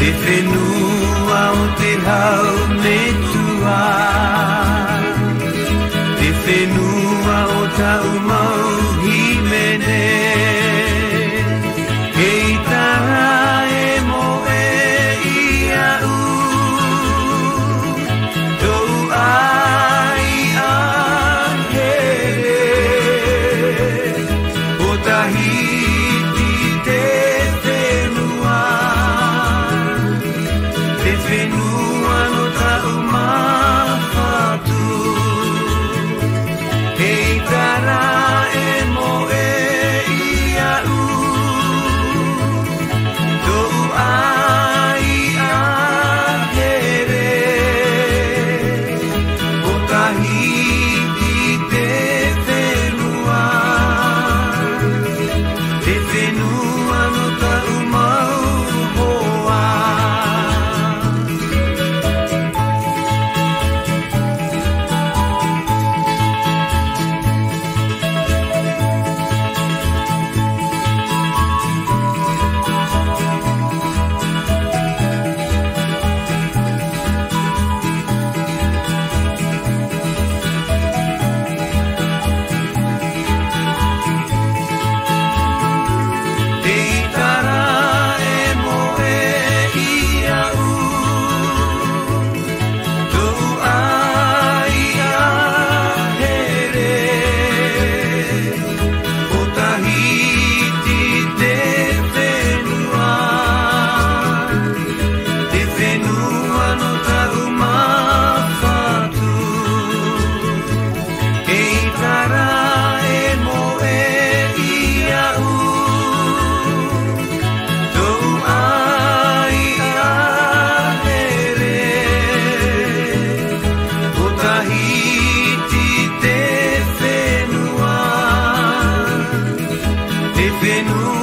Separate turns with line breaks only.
Te whenua o te hau me devenue